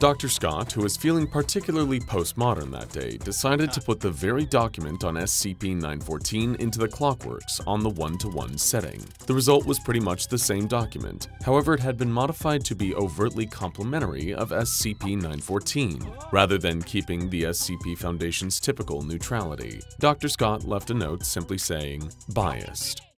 Dr. Scott, who was feeling particularly postmodern that day, decided to put the very document on SCP-914 into the Clockworks on the one-to-one setting. The result was pretty much the same document, however it had been modified to be overtly complimentary of SCP-914, rather than keeping the SCP Foundation's typical neutrality. Dr. Scott left a note simply saying, biased.